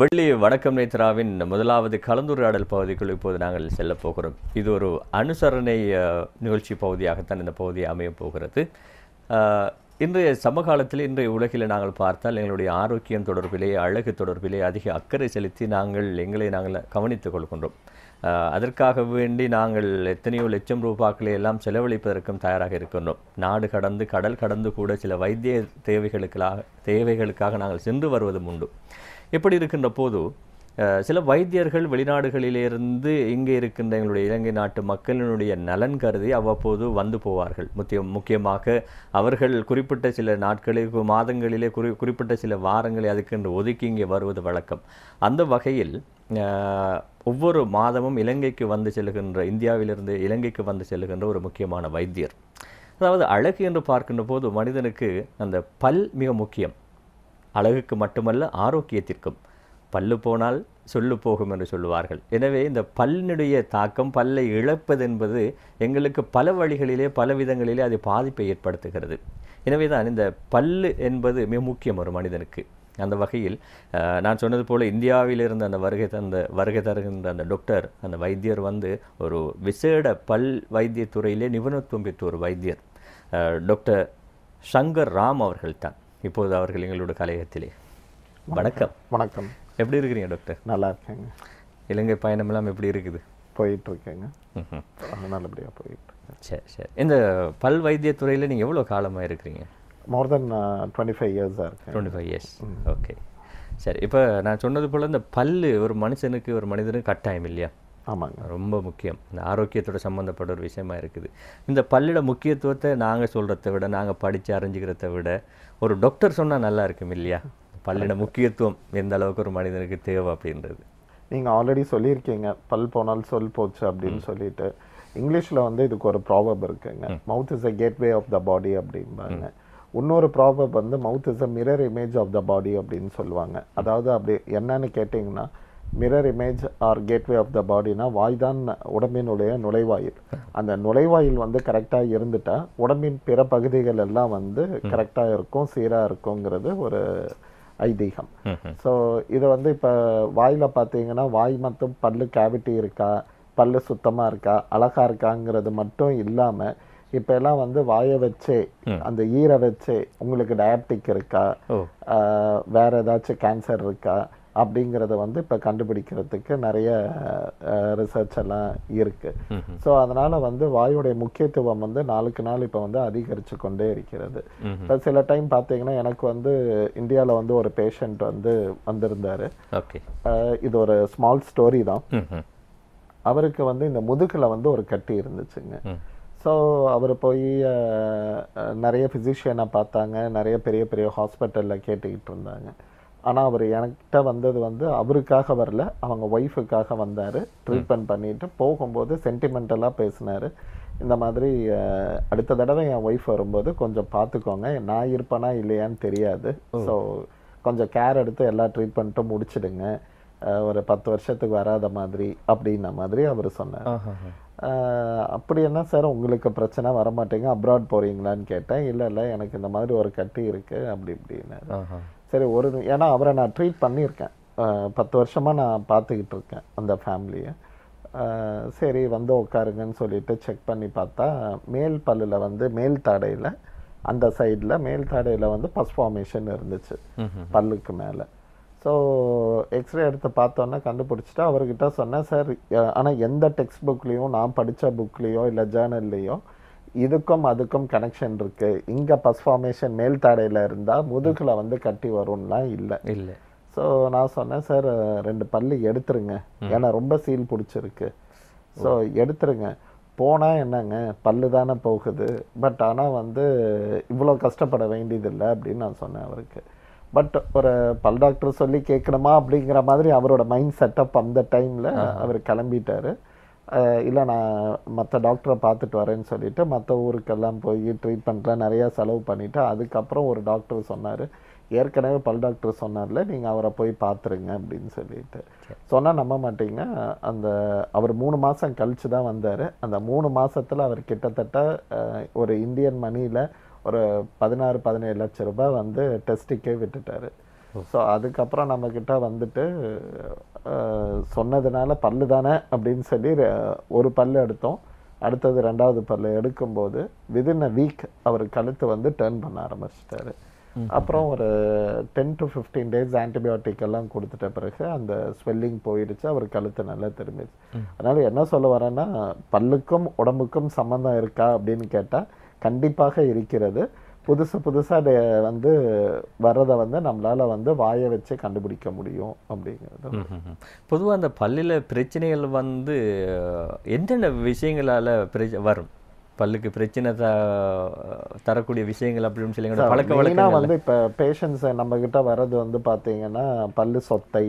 வெள்ளி வணக்கம் நேத்ராவின் முதலாவது கலந்துரையாடல் பகுதிக்குள் இப்போது நாங்கள் செல்ல போகிறோம். இது ஒரு அனுசரணை நிகழ்ச்சி பகுதியாகத்தான் இந்த பகுதி அமையப் போகிறது. இன்றைய சமகாலத்தில் இன்றைய உலகில் நாங்கள் பார்த்தால் எங்களுடைய ஆரோக்கியம் தொடர்பிலே அழகு தொடர்பிலே அதிக அக்கறை செலுத்தி நாங்கள் எங்களை நாங்கள் கவனித்துக் கொள்கின்றோம். அதற்காக வேண்டி நாங்கள் எத்தனையோ லட்சம் ரூபாக்களை எல்லாம் செலவழிப்பதற்கும் தயாராக இருக்கின்றோம். நாடு கடந்து கடல் கடந்து கூட சில வைத்திய தேவைகளுக்காக தேவைகளுக்காக நாங்கள் சென்று வருவதும் உண்டு. இப்படி இருக்கின்ற போது சில வைத்தியர்கள் வெளிநாடுகளிலிருந்து இங்கே இருக்கின்ற எங்களுடைய இலங்கை நாட்டு மக்களினுடைய நலன் கருதி அவ்வப்போது வந்து போவார்கள். முக்கிய முக்கியமாக அவர்கள் குறிப்பிட்ட சில நாட்களில் மாதங்களிலே குறி குறிப்பிட்ட சில வாரங்களை அதுக்கென்று ஒதுக்கி இங்கே வருவது வழக்கம். அந்த வகையில் ஒவ்வொரு மாதமும் இலங்கைக்கு வந்து செல்லுகின்ற இந்தியாவிலிருந்து இலங்கைக்கு வந்து செல்லுகின்ற ஒரு முக்கியமான வைத்தியர். அதாவது அழகு என்று பார்க்கின்ற போது மனிதனுக்கு அந்த பல் மிக முக்கியம். அழகுக்கு மட்டுமல்ல ஆரோக்கியத்திற்கும். பல்லு போனால் சொல்லு போகும் என்று சொல்லுவார்கள். எனவே இந்த பல்லினுடைய தாக்கம் பல்லை இழப்பது என்பது எங்களுக்கு பல வழிகளிலே பல விதங்களிலே அது பாதிப்பை ஏற்படுத்துகிறது. எனவே தான் இந்த பல்லு என்பது மிக முக்கியம் ஒரு மனிதனுக்கு. அந்த வகையில் நான் சொன்னது போல் இந்தியாவிலிருந்து அந்த வருகை தந்த வருகை தருகின்ற அந்த டாக்டர் அந்த வைத்தியர் வந்து ஒரு விசேட பல் வைத்தியத்துறையிலே நிபுணத்துவம் பெற்ற ஒரு வைத்தியர். டாக்டர் சங்கர் ராம் அவர்கள் தான் இப்போது அவர்கள் எங்களோட கலையகத்திலே வணக்கம். வணக்கம். எப்படி இருக்கிறீங்க டாக்டர் நல்லா இருக்கேங்க. இலங்கை பயணமெல்லாம் எப்படி இருக்குது? போயிட்டு இருக்கேங்க. நல்லபடியாக போயிட்டு சரி சரி. இந்த பல் வைத்தியத்துறையில் நீங்கள் எவ்வளோ காலமாக இருக்கிறீங்க? மோர் தென் டுவெண்ட்டி ஃபைவ் இயர்ஸாக இருக்கேன் டுவெண்ட்டி ஃபைவ் இயர்ஸ் ஓகே சரி இப்போ நான் சொன்னது போல் இந்த பல்லு ஒரு மனுஷனுக்கு ஒரு மனிதனுக்கு கட்டாயம் இல்லையா? ஆமாங்க. ரொம்ப முக்கியம். இந்த ஆரோக்கியத்தோட சம்மந்தப்பட்ட ஒரு விஷயமா இருக்குது. இந்த பல்லிட முக்கியத்துவத்தை நாங்கள் சொல்கிறத விட நாங்கள் படித்து அறிஞ்சிக்கிறத விட ஒரு டாக்டர் சொன்னால் நல்லா இருக்கும் இல்லையா? பல்லிட முக்கியத்துவம் எந்த அளவுக்கு ஒரு மனிதனுக்கு தேவை அப்படின்றது. நீங்கள் ஆல்ரெடி சொல்லியிருக்கீங்க. பல் போனால் சொல் போச்சு அப்படின்னு சொல்லிட்டு. இங்கிலீஷில் வந்து இதுக்கு ஒரு ப்ராபப் இருக்குங்க. Mouth is a gateway of the body அப்படிம்பாங்க. இன்னொரு ப்ராபப் வந்து mouth is a mirror image of the body அப்படின்னு சொல்லுவாங்க. அதாவது அப்படி என்னன்னு கேட்டிங்கன்னா mirror image or gateway of the பாடினா வாய் தான் உடம்பினுடைய நுழைவாயில். அந்த நுழைவாயில் வந்து கரெக்டாக இருந்துட்டா உடம்பின் பிற பகுதிகள் எல்லாம் வந்து கரெக்டாக இருக்கும் சீராக இருக்குங்கிறது ஒரு ஐதீகம். ஸோ இது வந்து இப்போ வாயில் பார்த்தீங்கன்னா வாய் மட்டும் பல்லு கேவிட்டி இருக்கா பல்லு சுத்தமாக இருக்கா அழகா இருக்காங்கிறது மட்டும் இல்லாமல் இப்போ எல்லாம் வந்து வாயை வச்சே அந்த ஈரை வச்சே உங்களுக்கு டயபெட்டிக் இருக்கா வேற ஏதாச்சும் கேன்சர் இருக்கா அப்படிங்கிறத வந்து இப்போ கண்டுபிடிக்கிறதுக்கு நிறைய ரிசர்ச் எல்லாம் இருக்கு. ஸோ அதனால வந்து வாயுடைய முக்கியத்துவம் வந்து நாளுக்கு நாள் இப்போ வந்து அதிகரித்து கொண்டே இருக்கிறது. இப்போ சில டைம் பார்த்தீங்கன்னா எனக்கு வந்து இந்தியாவில் வந்து ஒரு பேஷண்ட் வந்து வந்திருந்தாரு. இது ஒரு ஸ்மால் ஸ்டோரி தான். அவருக்கு வந்து இந்த முதுகில் வந்து ஒரு கட்டி இருந்துச்சுங்க. ஸோ அவர் போய் நிறைய ஃபிசிஷியனை பார்த்தாங்க. நிறைய பெரிய பெரிய ஹாஸ்பிட்டலில் கேட்டுக்கிட்டு இருந்தாங்க. ஆனால் அவர் என்கிட்ட வந்தது வந்து அவருக்காக வரல. அவங்க ஒய்ஃபுக்காக வந்தார். ட்ரீட்மெண்ட் பண்ணிட்டு போகும்போது சென்டிமெண்டலாக பேசினார். இந்த மாதிரி அடுத்த தடவை என் ஒய்ஃப் வரும்போது கொஞ்சம் பார்த்துக்கோங்க நான் இருப்பேனா இல்லையான்னு தெரியாது. ஸோ கொஞ்சம் கேர் எடுத்து எல்லா ட்ரீட்மெண்ட்டும் முடிச்சிடுங்க. ஒரு பத்து வருஷத்துக்கு வராத மாதிரி அப்படின்ன மாதிரி அவர் சொன்னார். அப்படி என்ன சார் உங்களுக்கு பிரச்சனை வர மாட்டேங்க அப்ராட் போறீங்களான்னு கேட்டேன். இல்லை இல்லை எனக்கு இந்த மாதிரி ஒரு கட்டி இருக்கு. அப்படி இப்படின்னு ஆஹா. சரி ஒரு ஏன்னா அவரை நான் ட்ரீட் பண்ணியிருக்கேன். பத்து வருஷமா நான் பார்த்துக்கிட்டு இருக்கேன் அந்த ஃபேமிலியை சரி வந்து உட்காருங்கன்னு சொல்லிட்டு செக் பண்ணி பார்த்தா மேல் பல்லில் வந்து மேல் தாடையில் அந்த சைடில் மேல் தாடையில் வந்து பஸ் ஃபார்மேஷன் இருந்துச்சு பல்லுக்கு மேலே. ஸோ எக்ஸ்ரே எடுத்து பார்த்தோன்னே கண்டுபிடிச்சிட்டு அவர்கிட்ட சொன்னேன் சார் ஆனால் எந்த டெக்ஸ்ட் புக்லேயும் நான் படித்த புக்லேயோ இல்லை ஜேர்னல்லையோ இதுக்கும் அதுக்கும் கனெக்ஷன் இருக்கு. இங்கே பஸ் ஃபார்மேஷன் மேல் தாடையில் இருந்தால் முதுகில் வந்து கட்டி வரும்லாம் இல்லை. இல்லை. ஸோ நான் சொன்னேன் சார் ரெண்டு பல்லு எடுத்துருங்க. ஏன்னா ரொம்ப சீல் பிடிச்சிருக்கு. ஸோ எடுத்துருங்க. போனால் என்னங்க? பல்லு தானே போகுது. பட் ஆனால் வந்து இவ்வளோ கஷ்டப்பட வேண்டியதில்லை அப்படின்னு நான் சொன்னேன் அவருக்கு. பட் ஒரு பல் டாக்டர் சொல்லி கேட்கணுமா அப்படிங்கிற மாதிரி அவரோட மைண்ட் செட்டப் அந்த டைமில் அவர் கிளம்பிட்டாரு. இல்லை நான் மற்ற டாக்டரை பார்த்துட்டு வரேன்னு சொல்லிட்டு மற்ற ஊருக்கெல்லாம் போய் ட்ரீட்மெண்ட்லாம் நிறையா செலவு பண்ணிவிட்டு அதுக்கப்புறம் ஒரு டாக்டர் சொன்னார். ஏற்கனவே பல் டாக்டர் சொன்னார்ல நீங்கள் அவரை போய் பார்த்துருங்க அப்படின்னு சொல்லிட்டு. சொன்னால் நம்ப மாட்டீங்க. அந்த அவர் மூணு மாதம் கழிச்சு தான் வந்தார். அந்த மூணு மாசத்துல அவர் கிட்டத்தட்ட ஒரு இந்தியன் மணியில் ஒரு பதினாறு பதினேழு லட்ச ரூபாய் வந்து டெஸ்ட்டுக்கே விட்டுட்டாரு. ஸோ அதுக்கப்புறம் நம்மக்கிட்ட வந்துட்டு சொன்னதுனால பல்லு தானே அப்படின்னு சொல்லி ஒரு பல்லு எடுத்தோம். அடுத்தது ரெண்டாவது பல்லு எடுக்கும்போது விதின் அ வீக் அவர் கழுத்து வந்து டேர்ன் பண்ண ஆரம்பிச்சிட்டாரு. அப்புறம் ஒரு ten to fifteen days antibiotic எல்லாம் கொடுத்துட்ட பிறகு அந்த ஸ்வெல்லிங் போயிடுச்சு அவர் கழுத்து நல்லா திரும்பிடுச்சு. அதனால என்ன சொல்ல வரேன்னா பல்லுக்கும் உடம்புக்கும் சம்மந்தம் இருக்கா அப்படின்னு கேட்டா கண்டிப்பாக இருக்கிறது. புதுசு புதுசா அதை வந்து வர்றதை வந்து நம்மளால வந்து வாயை வச்சு கண்டுபிடிக்க முடியும் அப்படிங்கிறது. பொதுவா அந்த பல்லில் பிரச்சனைகள் வந்து என்னென்ன விஷயங்களால பிரச்ச வரும்? பல்லுக்கு பிரச்சனை த தரக்கூடிய விஷயங்கள் அப்படின்னு சொல்லி பழக்க வழக்கங்கள் வந்து இப்ப பேஷண்ட்ஸ் நம்ம கிட்ட வர்றது வந்து பாத்தீங்கன்னா பல்லு சொத்தை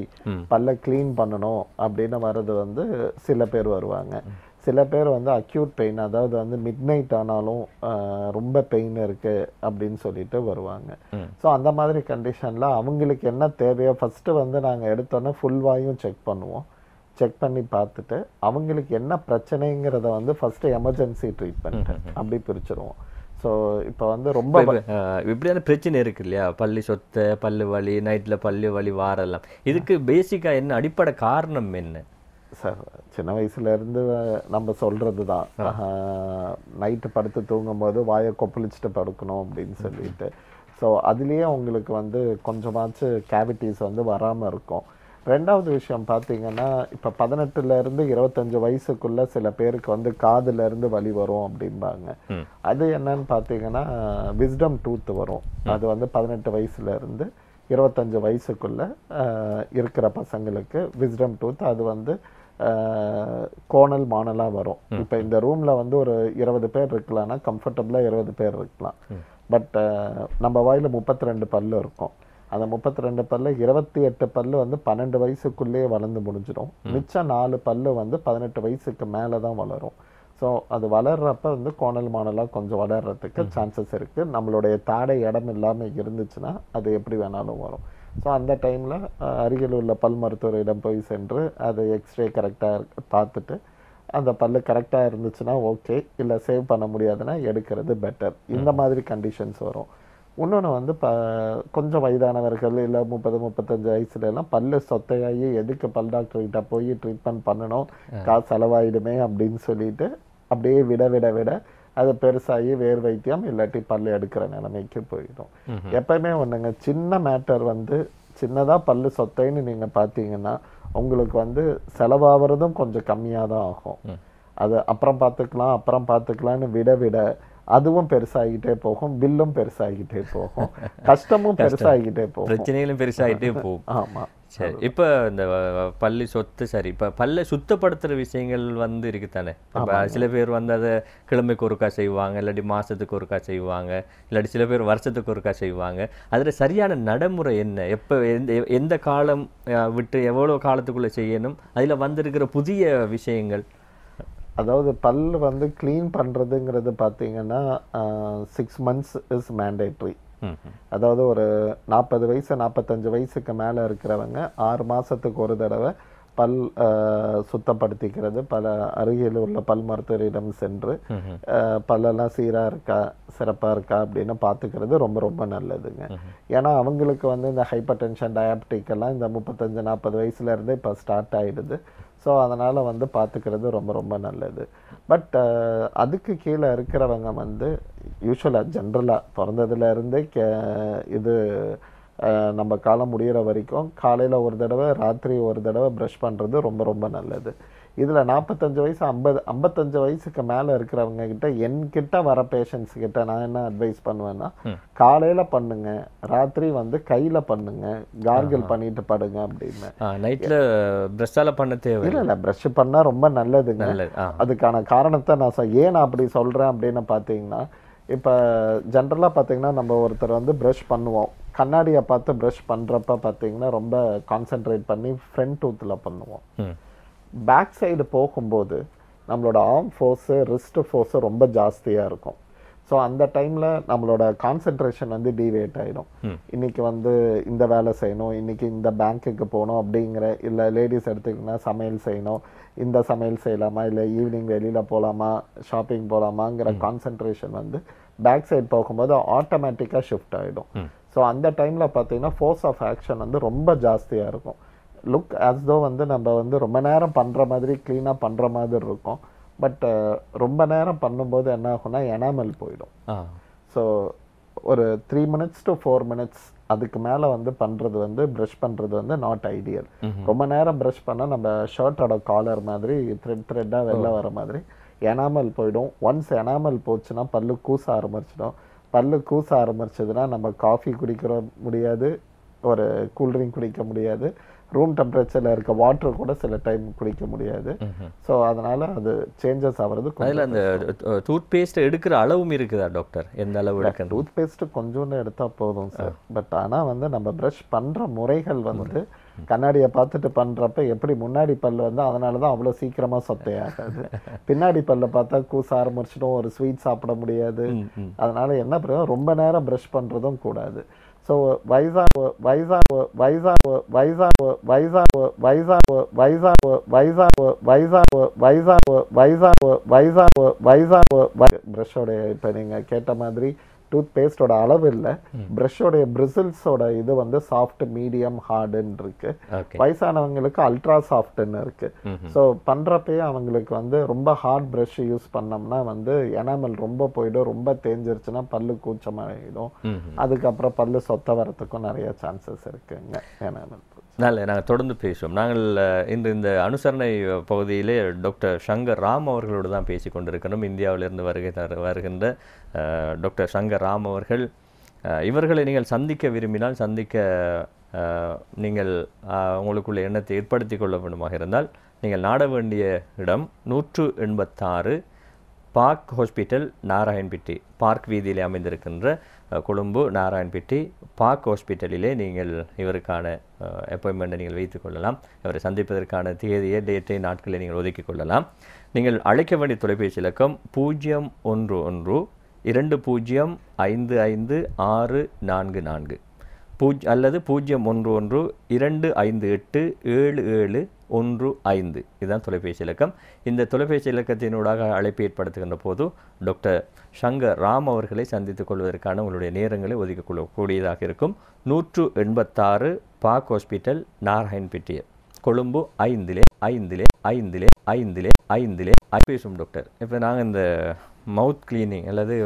பல்ல க்ளீன் பண்ணணும் அப்படின்னு வர்றது வந்து சில பேர் வருவாங்க. சில பேர் வந்து அக்யூட் பெயின் அதாவது வந்து மிட் நைட் ஆனாலும் ரொம்ப பெயின் இருக்கு அப்படின்னு சொல்லிட்டு வருவாங்க. ஸோ அந்த மாதிரி கண்டிஷன்ல அவங்களுக்கு என்ன தேவையோ ஃபர்ஸ்ட் வந்து நாங்க எடுத்தோன்னே ஃபுல் வாயும் செக் பண்ணுவோம். செக் பண்ணி பார்த்துட்டு அவங்களுக்கு என்ன பிரச்சனைங்கிறத வந்து ஃபர்ஸ்ட் எமர்ஜென்சி ட்ரீட்மெண்ட் அப்படி பிரிச்சிருவோம். ஸோ இப்போ வந்து ரொம்ப இப்படியான பிரச்சனை இருக்கு இல்லையா? பல்லு சொத்தை பல்லு வலி நைட்ல பல்லு வலி வாரெல்லாம். இதுக்கு பேசிக்கா என்ன அடிப்படை காரணம் என்ன? சார் சின்ன வயசுல இருந்து அஹ், நம்ம சொல்றது தான் நைட்டு படுத்து தூங்கும்போது வாயை கொப்பளிச்சுட்டு படுக்கணும் அப்படின்னு சொல்லிட்டு. ஸோ அதுலேயே உங்களுக்கு வந்து கொஞ்சமாச்சு கேவிட்டிஸ் வந்து வராம இருக்கும். ரெண்டாவது விஷயம் பார்த்தீங்கன்னா இப்போ பதினெட்டுல இருந்து இருபத்தஞ்சு வயசுக்குள்ள சில பேருக்கு வந்து காதுல இருந்து வலி வரும் அப்படிம்பாங்க. அது என்னன்னு பார்த்தீங்கன்னா விஸ்டம் டூத் வரும். அது வந்து பதினெட்டு வயசுல இருந்து இருபத்தஞ்சு வயசுக்குள்ள இருக்கிற பசங்களுக்கு விஸ்டம் டூத் அது வந்து கோணல் மாணலா வரும். இப்போ இந்த ரூம்ல வந்து ஒரு இருபது பேர் இருக்கலாம்னா கம்ஃபர்டபுளா இருபது பேர் இருக்கலாம். பட் நம்ம வாயில முப்பத்தி ரெண்டு பல்லு இருக்கும். அந்த முப்பத்தி ரெண்டு பல்லு இருபத்தி எட்டு பல்லு வந்து பன்னெண்டு வயசுக்குள்ளேயே வளர்ந்து முடிஞ்சிடும். மிச்சம் நாலு பல்லு வந்து பதினெட்டு வயசுக்கு மேலே தான் வளரும். ஸோ அது வளர்றப்ப வந்து கோணல் மாணலாக கொஞ்சம் வளர்றதுக்கு சான்சஸ் இருக்கு. நம்மளுடைய தாடை இடம் இல்லாமல் இருந்துச்சுன்னா அது எப்படி வேணாலும் வரும். ஸோ அந்த டைமில் அருகில் உள்ள பல் மருத்துவரிடம் போய் சென்று அதை எக்ஸ்ரே கரெக்டாக பார்த்துட்டு அந்த பல்லு கரெக்டாக இருந்துச்சுன்னா ஓகே இல்லை சேவ் பண்ண முடியாதுன்னா எடுக்கிறது பெட்டர் இந்த மாதிரி கண்டிஷன்ஸ் வரும். இன்னொன்று வந்து ப கொஞ்சம் வயதானவர்கள் இல்லை முப்பது முப்பத்தஞ்சு வயசுல எல்லாம் பல்லு சொத்தையாகி எதுக்கு பல் டாக்டர் கிட்ட போய் ட்ரீட்மெண்ட் பண்ணணும்? காசு செலவாயிடுமே அப்படின்னு சொல்லிட்டு அப்படியே விட விட விட அது பெருசாகி வேர் வைத்தியம் இல்லாட்டி பல்லு எடுக்கிற நிலைமைக்கு போயிடும். எப்பயுமே ஒண்ணுங்க சின்ன மேட்டர் வந்து சின்னதா பல்லு சொத்தைன்னு நீங்க பார்த்தீங்கன்னா உங்களுக்கு வந்து செலவாகிறதும் கொஞ்சம் கம்மியா தான் ஆகும் அது அப்புறம் பார்த்துக்கலாம் அப்புறம் பார்த்துக்கலாம்னு விட விட அதுவும் பெருசாகிட்டே போகும் பில்லும் பெருசாகிட்டே போகும் கஷ்டமும் பெருசாகிட்டே போகும். பிரச்சனைகளும் பெருசாயிட்டே போகும். ஆமா. சரி இப்போ இந்த பல்லு சொத்து சரி இப்போ பல்லை சுத்தப்படுத்துற விஷயங்கள் வந்து இருக்குதானே இப்போ சில பேர் வந்து அதை கிழமைக்கு ஒருக்கா செய்வாங்க இல்லாட்டி மாசத்துக்கு ஒருக்கா செய்வாங்க இல்லாட்டி சில பேர் வருஷத்துக்கு ஒருக்கா செய்வாங்க. அதுல சரியான நடைமுறை என்ன? எப்போ எந்த எந்த காலம் விட்டு எவ்வளவு காலத்துக்குள்ள செய்யணும்? அதுல வந்திருக்கிற புதிய விஷயங்கள். அதாவது பல் வந்து க்ளீன் பண்றதுங்கிறது பார்த்தீங்கன்னா சிக்ஸ் மந்த்ஸ் இஸ் மேண்டேட்ரி. அதாவது ஒரு நாற்பது வயசு நாற்பத்தஞ்சு வயசுக்கு மேலே இருக்கிறவங்க ஆறு மாசத்துக்கு ஒரு தடவை பல் சுத்தப்படுத்திக்கிறது. பல அருகில் உள்ள பல் மருத்துவரிடம் சென்று பல்லெல்லாம் சீரா இருக்கா சிறப்பா இருக்கா அப்படின்னு பார்த்துக்கிறது ரொம்ப ரொம்ப நல்லதுங்க. ஏன்னா அவங்களுக்கு வந்து இந்த ஹைப்பர் டென்ஷன் டயபெட்டிக் எல்லாம் இந்த முப்பத்தஞ்சு நாற்பது வயசுல இருந்தே இப்போ ஸ்டார்ட் ஆயிடுது. ஸோ அதனால் வந்து பார்த்துக்கிறது ரொம்ப ரொம்ப நல்லது. பட் அதுக்கு கீழே இருக்கிறவங்க வந்து யூஸ்வலாக ஜென்ரலாக பிறந்ததுல இருந்தே கே இது நம்ம காலம் முடியிற வரைக்கும் காலையில் ஒரு தடவை ராத்திரி ஒரு தடவை ப்ரஷ் பண்ணுறது ரொம்ப ரொம்ப நல்லது. இதில் நாற்பத்தஞ்சு வயசு ஐம்பது ஐம்பத்தஞ்சு வயசுக்கு மேலே இருக்கிறவங்க கிட்ட என்கிட்ட வர பேஷண்ட்ஸ் கிட்ட நான் என்ன அட்வைஸ் பண்ணுவேன்னா காலையில் பண்ணுங்க ராத்திரி வந்து கையில் பண்ணுங்க கார்கிள் பண்ணிட்டு படுங்க அப்படின்னு. ஆ நைட்ல ப்ரெஷ்ஷால பண்ண தேவை இல்ல இல்ல ப்ரஷ் பண்ணா ரொம்ப நல்லதுங்க. அதுக்கான காரணத்தை நான் ஏன் நான் அப்படி சொல்றேன் அப்படின்னு பார்த்தீங்கன்னா இப்போ ஜென்ரலாக பார்த்தீங்கன்னா நம்ம ஒருத்தர் வந்து ப்ரஷ் பண்ணுவோம். கண்ணாடியை பார்த்து ப்ரஷ் பண்ணுறப்ப பார்த்தீங்கன்னா ரொம்ப கான்சென்ட்ரேட் பண்ணி ஃப்ரண்ட் டூத்தில் பண்ணுவோம். பேக் சைடு போகும்போது நம்மளோட ஆர்ம் ஃபோர்ஸு ரிஸ்ட் ஃபோர்ஸு ரொம்ப ஜாஸ்தியாக இருக்கும். ஸோ அந்த டைமில் நம்மளோட கான்சென்ட்ரேஷன் வந்து டிவேட் ஆகிடும் இன்னைக்கு வந்து இந்த வேலை செய்யணும் இன்னைக்கு இந்த பேங்க்குக்கு போகணும் அப்படிங்கிற இல்லை லேடிஸ் எடுத்துக்கிட்டா சமையல் செய்யணும் இந்த சமையல் செய்யலாமா இல்லை ஈவினிங் வெளியில் போகலாமா ஷாப்பிங் போகலாமாங்கிற கான்சென்ட்ரேஷன் வந்து பேக் சைடு போகும்போது ஆட்டோமேட்டிக்காக ஷிஃப்ட் ஆகிடும் ஸோ அந்த டைமில் பார்த்தீங்கன்னா ஃபோர்ஸ் ஆஃப் ஆக்ஷன் வந்து ரொம்ப ஜாஸ்தியாக இருக்கும். லுக் ஆஸ் தோ வந்து நம்ம வந்து ரொம்ப நேரம் பண்ணுற மாதிரி க்ளீனாக பண்ணுற மாதிரி இருக்கும். பட் ரொம்ப நேரம் பண்ணும்போது என்ன ஆகும்னா எனாமல் போயிடும். ஸோ ஒரு three minutes to four minutes அதுக்கு மேலே வந்து பண்ணுறது வந்து ப்ரஷ் பண்ணுறது வந்து நாட் ஐடியல் ரொம்ப நேரம் ப்ரஷ் பண்ணால் நம்ம ஷர்ட்டோட காலர் மாதிரி த்ரெட் த்ரெட்டாக வெளில வர மாதிரி எனாமல் போயிடும். ஒன்ஸ் எனாமல் போச்சுன்னா பல்லு கூச ஆரம்பிச்சிடும். பல்லு கூச ஆரம்பிச்சதுன்னா நம்ம காஃபி குடிக்கிற முடியாது ஒரு கூல்ட்ரிங்க் குடிக்க முடியாது ரூம் டெம்பரேச்சரில் இருக்க வாட்டர் கூட சில டைம் குடிக்க முடியாது. ஸோ அதனால அது சேஞ்சஸ் ஆகிறது அதில் அந்த டூத் பேஸ்ட் எடுக்கிற அளவும் இருக்குதா டாக்டர் எந்த அளவு எடுக்கணும்? டூத் பேஸ்ட் கொஞ்சோண்டு எடுத்தா போதும் சார் பட் ஆனா வந்து நம்ம ப்ரஷ் பண்ற முறைகள் வந்து கண்ணாடியை பார்த்துட்டு பண்றப்ப எப்படி முன்னாடி பல்லு வந்து அதனால தான் அவ்வளோ சீக்கிரமா சொத்தையாகாது பின்னாடி பல்ல பார்த்தா கூச ஆரம்பிச்சிடும் ஒரு ஸ்வீட் சாப்பிட முடியாது அதனால என்ன பிரயோஜனம் ரொம்ப நேரம் ப்ரஷ் பண்றதும் கூடாது ஸோ வைசா வைசா வைசா வைசா வைசா வைசா வைசா வைசா வைசா வைசா வைசா வைசா வைசா ப்ரஷோட இப்போ நீங்கள் கேட்ட மாதிரி டூத் பேஸ்டோட அளவு இல்லை ப்ரஷோடைய பிரிசில்ஸோட இது வந்து சாஃப்ட் மீடியம் ஹார்டுன்னு இருக்கு வயசானவங்களுக்கு அல்ட்ரா சாஃப்ட்னு இருக்கு. ஸோ பண்றப்பயே அவங்களுக்கு வந்து ரொம்ப ஹார்ட் ப்ரஷ் யூஸ் பண்ணோம்னா வந்து எனாமல் ரொம்ப போயிடும் ரொம்ப தேஞ்சிருச்சுன்னா பல்லு கூச்சமாயிடும். அதுக்கப்புறம் பல்லு சொத்த வரத்துக்கும் நிறைய சான்சஸ் இருக்குங்க எனாமல் நல்ல நாங்கள் தொடர்ந்து பேசுவோம். நாங்கள் இன்று இந்த அனுசரணை பகுதியிலே டாக்டர் சங்கர் ராம் அவர்களோடு தான் பேசி கொண்டிருக்கிறோம். இந்தியாவிலிருந்து வருகை தர வருகின்ற டாக்டர் சங்கர் ராம் அவர்கள். இவர்களை நீங்கள் சந்திக்க விரும்பினால் சந்திக்க நீங்கள் உங்களுக்குள்ள எண்ணத்தை ஏற்படுத்தி கொள்ள வேண்டுமாக இருந்தால் நீங்கள் நாட வேண்டிய இடம் நூற்று எண்பத்தாறு பார்க் ஹாஸ்பிட்டல் நாராயண்பிட்டி பார்க் வீதியிலே அமைந்திருக்கின்ற கொழும்பு நாராயண்பிட்டி பார்க் ஹாஸ்பிட்டலிலே நீங்கள் இவருக்கான அப்பாயின்மெண்ட்டை நீங்கள் வைத்துக் கொள்ளலாம். இவரை சந்திப்பதற்கான தேதியை டேட்டை நாட்களை நீங்கள் ஒதுக்கிக் கொள்ளலாம். நீங்கள் அழைக்க வேண்டிய தொலைபேசி இலக்கம் பூஜ்ஜியம் ஒன்று ஒன்று இரண்டு பூஜ்ஜியம் ஐந்து ஐந்து ஆறு நான்கு நான்கு. பூஜ் அல்லது பூஜ்ஜியம் ஒன்று ஒன்று இரண்டு ஐந்து எட்டு ஏழு ஏழு ஒன்று ஐந்து. இதுதான் தொலைபேசி இலக்கம். இந்த தொலைபேசி இலக்கத்தினூடாக அழைப்பு ஏற்படுத்துகின்ற போது டாக்டர் சங்கர் ராம் அவர்களை சந்தித்துக் கொள்வதற்கான உங்களுடைய நேரங்களை ஒதுக்கிக் இருக்கும். நூற்று எண்பத்தாறு பாக் ஹாஸ்பிட்டல் நாராயண்பிட்டிய கொழும்பு ஐந்திலே ஐந்திலே ஐந்திலே ஐந்திலே ஐந்திலே ஐ- பேசும் டாக்டர். இப்போ நாங்கள் இந்த மவுத் கிளீனிங் அல்லது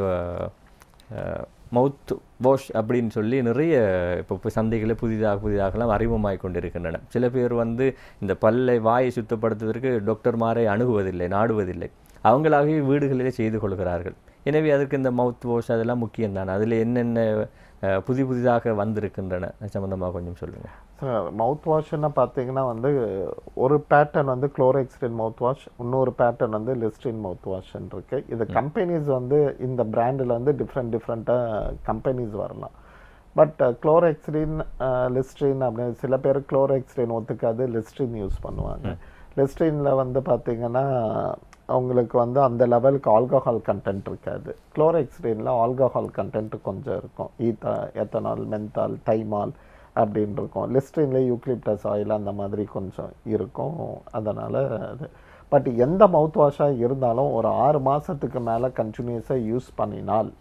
மவுத் வாஷ் அப்படின்னு சொல்லி நிறைய இப்போ சந்தைகளை புதிதாக புதிதாகலாம் அறிமுகமாகி கொண்டிருக்கின்றன. சில பேர் வந்து இந்த பல்லை வாயை சுத்தப்படுத்துவதற்கு டாக்டர்மாரை அணுகுவதில்லை நாடுவதில்லை. அவங்களாகவே வீடுகளிலே செய்து கொள்கிறார்கள். எனவே அதற்கு இந்த மவுத் வாஷ் அதெல்லாம் முக்கியம் தான் அதில் என்னென்ன புதி புதிதாக வந்திருக்கின்றன? சம்மந்தமாக கொஞ்சம் சொல்லுங்கள் மவுத் வாஷ்னா பார்த்தீங்கன்னா வந்து ஒரு பேட்டர்ன் வந்து குளோரெக்ஸ்டின் மவுத் வாஷ் இன்னொரு பேட்டர்ன் வந்து லிஸ்டின் மவுத் வாஷ்ன்னு இருக்கு. இது கம்பெனிஸ் வந்து இந்த பிராண்டில் வந்து டிஃப்ரெண்ட் டிஃப்ரெண்ட்டாக கம்பெனிஸ் வரலாம். பட் குளோரெக்ஸ்டின் லிஸ்ட்ரின் அப்படின்னு சில பேர் குளோரெக்ஸ்டின் ஒத்துக்காது லிஸ்ட்ரின் யூஸ் பண்ணுவாங்க. லிஸ்ட்ரினில் வந்து பார்த்தீங்கன்னா அவங்களுக்கு வந்து அந்த லெவலுக்கு ஆல்கஹால் கண்டென்ட் இருக்காது. குளோரெக்ஸ்டினில் ஆல்கஹால் கண்டென்ட் கொஞ்சம் இருக்கும். ஈத்தா எத்தனால் மென்தால் டைமால் அப்படின்னு இருக்கும் லிஸ்ட்ரின்லேயே யூக்லிப்டஸ் ஆயில் அந்த மாதிரி கொஞ்சம் இருக்கும். அதனால் அது. பட் எந்த மவுத் வாஷாக இருந்தாலும் ஒரு ஆறு மாதத்துக்கு மேலே கண்டினியூஸாக யூஸ் பண்ணினால்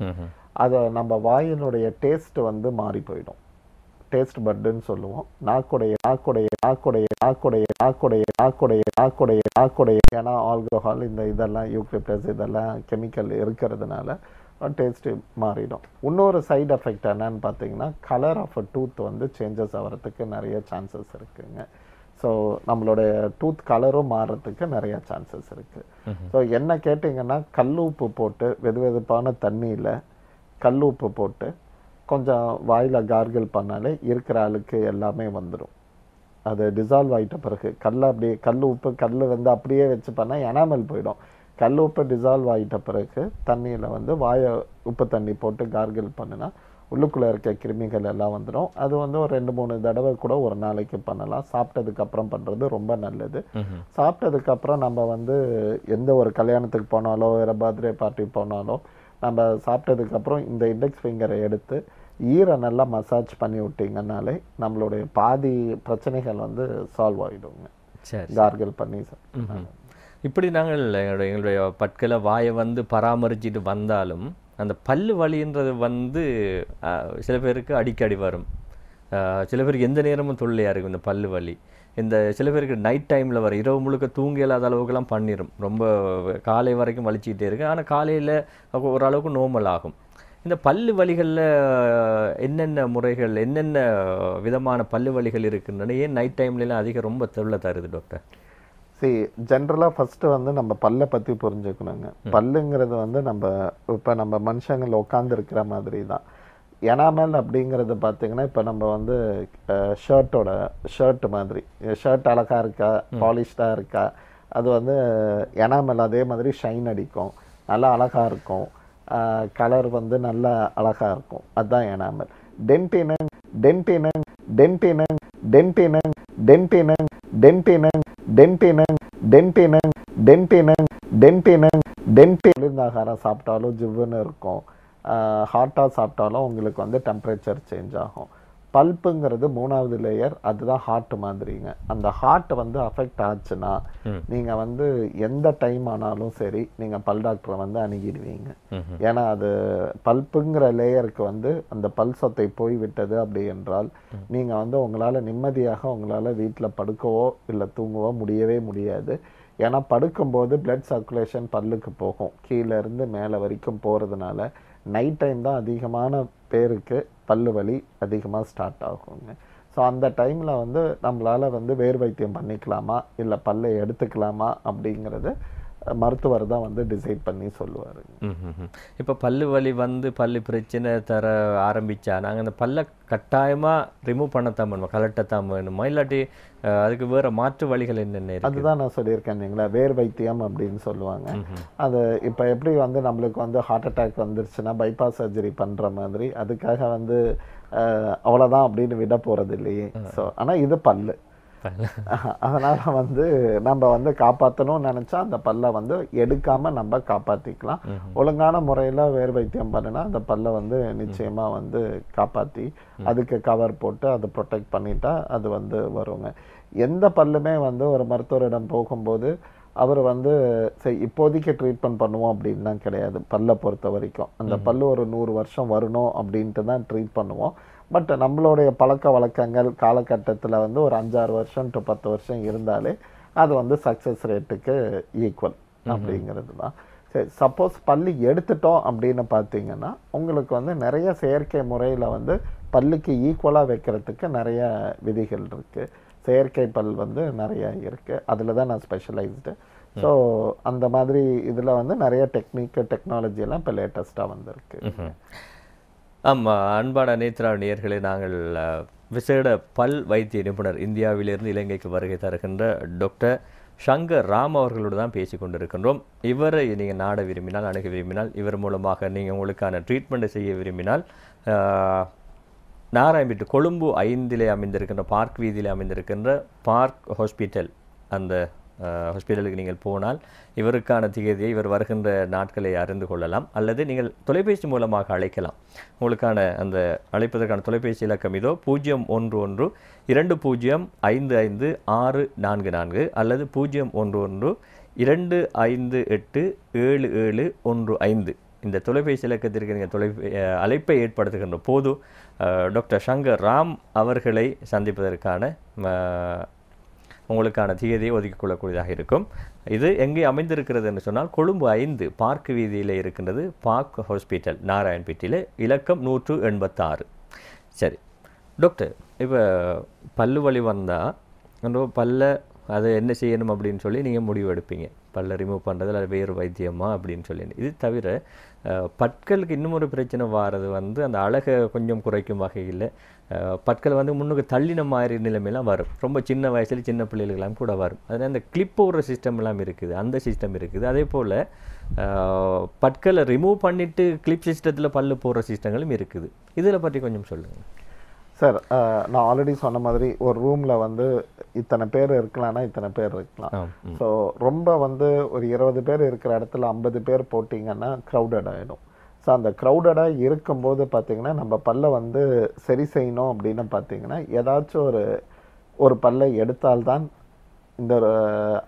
அதை நம்ம வாயினுடைய டேஸ்ட் வந்து மாறி போயிடும். டேஸ்ட் பட்டுன்னு சொல்லுவோம். நாக்குடைய நாக்குடைய நாக்குடைய நாக்குடைய நாக்குடைய நாக்குடைய நாக்குடைய நாக்குடைய. ஏன்னா ஆல்கஹால் இந்த இதெல்லாம் யூக்லிப்டஸ் இதெல்லாம் கெமிக்கல் இருக்கிறதுனால டேஸ்ட் மாறிடும். இன்னொரு சைடு எஃபெக்ட் என்னன்னு பார்த்தீங்கன்னா கலர் ஆஃப் அ டூத் வந்து சேஞ்சஸ் ஆகிறதுக்கு நிறைய சான்சஸ் இருக்குங்க. ஸோ நம்மளுடைய டூத் கலரும் மாறுறதுக்கு நிறைய சான்சஸ் இருக்கு. ஸோ என்ன கேட்டிங்கன்னா கல் உப்பு போட்டு வெது வெதுப்பான தண்ணியில் கல் உப்பு போட்டு கொஞ்சம் வாயில் கார்கிள் பண்ணாலே இருக்கிற அழுக்கு எல்லாமே வந்துடும் அது டிசால்வ் ஆயிட்ட பிறகு கல் அப்படியே கல் உப்பு கல் வந்து அப்படியே வச்சு பண்ணால் எனாமல் போயிடும். கல் உப்பு டிசால்வ் ஆயிட்ட பிறகு தண்ணியில் வந்து வாயை உப்பு தண்ணி போட்டு கார்கிள் பண்ணுனா உள்ளுக்குள்ளே இருக்க கிருமிகள் எல்லாம் வந்துடும் அது வந்து ஒரு ரெண்டு மூணு தடவை கூட ஒரு நாளைக்கு பண்ணலாம். சாப்பிட்டதுக்கு அப்புறம் பண்ணுறது ரொம்ப நல்லது. சாப்பிட்டதுக்கு அப்புறம் நம்ம வந்து எந்த ஒரு கல்யாணத்துக்கு போனாலோ வேறு பர்த்டே பார்ட்டி போனாலோ நம்ம சாப்பிட்டதுக்கு அப்புறம் இந்த இண்டெக்ஸ் ஃபிங்கரை எடுத்து ஈரை நல்லா மசாஜ் பண்ணி விட்டீங்கன்னாலே நம்மளுடைய பாதி பிரச்சனைகள் வந்து சால்வ் ஆகிடுங்க சரி கார்கிள் பண்ணி ம்ஹும். இப்படி நாங்கள் எங்களுடைய எங்களுடைய பற்களை வாயை வந்து பராமரிச்சுட்டு வந்தாலும் அந்த பல்லு வலின்றது வந்து சில பேருக்கு அடிக்கடி வரும். சில பேருக்கு எந்த நேரமும் தொல்லையாக இருக்கும் இந்த பல்லு வலி. இந்த சில பேருக்கு நைட் டைமில் வர இரவு முழுக்க தூங்க இல்லாத அளவுக்குலாம் பண்ணிடும் ரொம்ப காலை வரைக்கும் வலிச்சிக்கிட்டே இருக்கு ஆனால் காலையில் ஓரளவுக்கு நோமல் ஆகும். இந்த பல்லு வலிகளில் என்னென்ன முறைகள் என்னென்ன விதமான பல்லு வலிகள் இருக்குன்னு ஏன் நைட் டைம்லலாம் அதிகம் ரொம்ப தொல்லை தருது டாக்டர் சரி ஜென்ரலாக ஃபஸ்ட்டு வந்து நம்ம பல்லை பற்றி புரிஞ்சுக்கணுங்க. பல்லுங்கிறது வந்து நம்ம இப்போ நம்ம மனுஷங்கள் உட்காந்துருக்கிற மாதிரி தான் எனாமல் அப்படிங்கிறது பார்த்தீங்கன்னா இப்போ நம்ம வந்து ஷர்ட்டோட ஷர்ட் மாதிரி. ஷர்ட் அழகா இருக்கா? பாலிஷ்டாக இருக்கா? அது வந்து எனாமல் அதே மாதிரி ஷைன் அடிக்கும். நல்லா அழகா இருக்கும். கலர் வந்து நல்லா அழகா இருக்கும். அதுதான் எனாமல். டென்டினங் டென்டினங் டென்டினங் டென்டினங் டென்டினங் டென்டினங் டென்டினங் டென்டினங் டென்டினங் டென்டினங் டென்டி ஆகாரம் சாப்பிட்டாலும் ஜிவ்வுன்னு இருக்கும். ஹாட்டாக சாப்பிட்டாலும் உங்களுக்கு வந்து டெம்பரேச்சர் சேஞ்ச் ஆகும். பல்ப்புங்கிறது மூணாவது லேயர் அதுதான் ஹார்ட் மாதிரிங்க. அந்த ஹார்ட் வந்து அஃபெக்ட் ஆச்சுன்னா நீங்கள் வந்து எந்த டைம் ஆனாலும் சரி நீங்கள் பல் டாக்டரை வந்து அணுகிடுவீங்க. ஏன்னா அது பல்ப்புங்கிற லேயருக்கு வந்து அந்த பல் சொத்தை போய் விட்டது அப்படி என்றால் நீங்கள் வந்து உங்களால் நிம்மதியாக உங்களால் வீட்டில் படுக்கவோ இல்லை தூங்கவோ முடியவே முடியாது. ஏன்னா படுக்கும்போது பிளட் சர்க்குலேஷன் பல்லுக்கு போகும். கீழே இருந்து மேலே வரைக்கும் போகிறதுனால நைட் டைம் தான் அதிகமான பேருக்கு பல்லு வலி அதிகமாக ஸ்டார்ட் ஆகுங்க. ஸோ அந்த டைமில் வந்து நம்மளால் வந்து வேர் வைத்தியம் பண்ணிக்கலாமா? இல்லை பல்லை எடுத்துக்கலாமா? அப்படிங்கிறது மருத்துவர் தான் வந்து டிசைட் பண்ணி சொல்லுவாருங்க இப்போ பல்லு வலி வந்து பல்லு பிரச்சனை தர ஆரம்பிச்சா நாங்கள் அந்த பல்லை கட்டாயமாக ரிமூவ் பண்ணத்தான் வேணுமா? கலட்டத்தான் வேணுமா? இல்லாட்டி அதுக்கு வேற மாற்று வழிகள் என்னென்ன அதுதான் நான் சொல்லியிருக்கேன் இல்லைங்களா? வேர் வைத்தியம் அப்படின்னு சொல்லுவாங்க. அது இப்போ எப்படி வந்து நம்மளுக்கு வந்து ஹார்ட் அட்டாக் வந்துருச்சுன்னா பைபாஸ் சர்ஜரி பண்ணுற மாதிரி அதுக்காக வந்து அஹ், அவ்வளவுதான் அப்படின்னு விட போறது இல்லையே ஸோ ஆனால் இது பல்லு. அதனால வந்து நம்ம வந்து காப்பாற்றணும்னு நினைச்சா அந்த பல்லை வந்து எடுக்காம நம்ம காப்பாத்திக்கலாம். ஒழுங்கான முறையில வேர் வைத்தியம் பண்ணினா அந்த பல்லை வந்து நிச்சயமா வந்து காப்பாத்தி அதுக்கு கவர் போட்டு அதை ப்ரொடெக்ட் பண்ணிட்டா அது வந்து வருங்க. எந்த பல்லுமே வந்து ஒரு மருத்துவரிடம் போகும்போது அவர் வந்து சரி இப்போதைக்கு ட்ரீட்மெண்ட் பண்ணுவோம் அப்படின்லாம் கிடையாது பல்லை பொறுத்த வரைக்கும். அந்த பல்லு ஒரு நூறு வருஷம் வரணும் அப்படின்ட்டு தான் ட்ரீட் பண்ணுவோம். பட் நம்மளுடைய பழக்க வழக்கங்கள் காலகட்டத்தில் வந்து ஒரு அஞ்சாறு வருஷம் டு பத்து வருஷம் இருந்தாலே அது வந்து சக்ஸஸ் ரேட்டுக்கு ஈக்குவல் அப்படிங்கிறது தான். சரி சப்போஸ் பல்லு எடுத்துட்டோம் அப்படின்னு பார்த்தீங்கன்னா உங்களுக்கு வந்து நிறைய செயற்கை முறையில் வந்து பல்லுக்கு ஈக்குவலாக வைக்கிறதுக்கு நிறைய விதிகள் இருக்குது செயற்கை பல் வந்து நிறைய இருக்குது அதில் தான் நான் ஸ்பெஷலைஸ்டு ஸோ அந்த மாதிரி இதில் வந்து நிறைய டெக்னிக் டெக்னாலஜி எல்லாம் இப்போ லேட்டஸ்ட்டாக வந்திருக்கு. ஆமாம் அன்பான நேத்ரா நேர்களை நாங்கள் விசேட பல் வைத்திய நிபுணர் இந்தியாவிலிருந்து இலங்கைக்கு வருகை தருகின்ற டாக்டர் சங்கர் ராம் அவர்களோடு தான் பேசி கொண்டிருக்கின்றோம். இவரை நீங்கள் நாட விரும்பினால் அணுக விரும்பினால் இவர் மூலமாக நீங்கள் உங்களுக்கான ட்ரீட்மெண்ட்டை செய்ய விரும்பினால் அஹ், கொழும்பு ஐந்திலே அமைந்திருக்கின்ற பார்க் வீதியிலே அமைந்திருக்கின்ற பார்க் ஹாஸ்பிட்டல் அந்த ஹாஸ்பிட்டலுக்கு நீங்கள் போனால் இவருக்கான திகதியை இவர் வருகின்ற நாட்களை அறிந்து கொள்ளலாம். அல்லது நீங்கள் தொலைபேசி மூலமாக அழைக்கலாம். உங்களுக்கான அந்த அழைப்பதற்கான தொலைபேசி இலக்கம் இதோ பூஜ்ஜியம் ஒன்று ஒன்று இரண்டு பூஜ்ஜியம் ஐந்து ஐந்து ஆறு நான்கு நான்கு அல்லது பூஜ்ஜியம் ஒன்று ஒன்று இரண்டு ஐந்து எட்டு ஏழு ஏழு ஒன்று ஐந்து. இந்த தொலைபேசி இலக்கத்திற்கு நீங்கள் தொலை அழைப்பை ஏற்படுத்துகின்ற போது டாக்டர் சங்கர் ராம் அவர்களை சந்திப்பதற்கான உங்களுக்கான திகதியை ஒதுக்கிக் கொள்ளக்கூடியதாக இருக்கும். இது எங்கே அமைந்திருக்கிறது என்று சொன்னால் கொழும்பு ஐந்து பார்க் வீதியில் இருக்கின்றது. பார்க் ஹாஸ்பிட்டல் நாராயண்பேட்டையில் இலக்கம் நூற்று எண்பத்தாறு. சரி. டாக்டர் இப்போ பல்லு வலி வந்தால் பல்ல அதை என்ன செய்யணும்? அப்படின்னு சொல்லி நீங்கள் முடிவு எடுப்பீங்க. பல்ல ரிமூவ் பண்ணுறது அது வேறு வைத்தியமா அப்படின்னு சொல்லி இது தவிர பற்களுக்கு இன்னும் ஒரு பிரச்சனை வாரது வந்து அந்த அழகை கொஞ்சம் குறைக்கும் வகையில் பற்கள் வந்து முன்னுக்கு தள்ளின மாதிரி நிலைமையெல்லாம் வரும். ரொம்ப சின்ன வயசில் சின்ன பிள்ளைகளுக்கெல்லாம் கூட வரும். அதனால் அந்த கிளிப் போடுற சிஸ்டம்லாம் இருக்குது அந்த சிஸ்டம் இருக்குது. அதே போல் பற்களை ரிமூவ் பண்ணிவிட்டு கிளிப் சிஸ்டத்தில் பல்லு போடுற சிஸ்டங்களும் இருக்குது. இதில் பற்றி கொஞ்சம் சொல்லுங்கள் சார் நான் ஆல்ரெடி சொன்ன மாதிரி ஒரு ரூமில் வந்து இத்தனை பேர் இருக்கலாம்னா இத்தனை பேர் இருக்கலாம். ஸோ ரொம்ப வந்து ஒரு இருபது பேர் இருக்கிற இடத்துல ஐம்பது பேர் போட்டிங்கன்னா க்ரௌடட் ஆகிடும் ஸோ அந்த க்ரௌடடாக இருக்கும்போது பார்த்தீங்கன்னா நம்ம பல்லை வந்து சரி செய்யணும் அப்படின்னு பார்த்தீங்கன்னா ஏதாச்சும் ஒரு ஒரு பல்லை எடுத்தால்தான் இந்த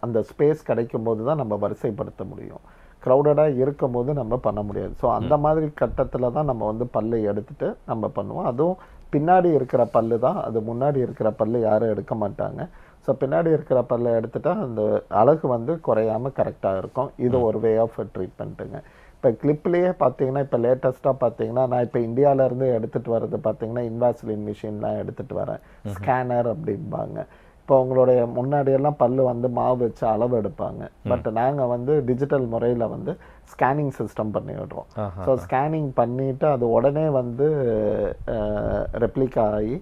அந்த ஸ்பேஸ் கிடைக்கும் போது தான் நம்ம வரிசைப்படுத்த முடியும். க்ரௌடடாக இருக்கும்போது நம்ம பண்ண முடியாது. ஸோ அந்த மாதிரி கட்டத்தில் தான் நம்ம வந்து பல்லை எடுத்துட்டு நம்ம பண்ணுவோம். அதுவும் பின்னாடி இருக்கிற பல்லு தான். அது முன்னாடி இருக்கிற பல்லு யாரும் எடுக்க மாட்டாங்க. ஸோ பின்னாடி இருக்கிற பல்லை எடுத்துட்டா அந்த அழகு வந்து குறையாம கரெக்டாக இருக்கும். இது ஒரு வே ஆஃப் ட்ரீட்மெண்ட்டுங்க இப்போ கிளிப்லேயே பார்த்தீங்கன்னா இப்போ லேட்டஸ்ட்டாக பார்த்தீங்கன்னா நான் இப்போ இந்தியாவிலேருந்து எடுத்துகிட்டு வர்றது பார்த்தீங்கன்னா இன்வாசிலின் மிஷின்லாம் எடுத்துகிட்டு வரேன். ஸ்கேனர் அப்படிம்பாங்க. இப்போ உங்களுடைய முன்னாடியெல்லாம் பல்லு வந்து மாவு வச்சு அளவு எடுப்பாங்க. பட் நாங்கள் வந்து டிஜிட்டல் முறையில் வந்து ஸ்கேனிங் சிஸ்டம் பண்ணி விடுறோம். ஸோ ஸ்கேனிங் பண்ணிட்டு அது உடனே வந்து ரெப்ளிகா ஆகி